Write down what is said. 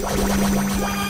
you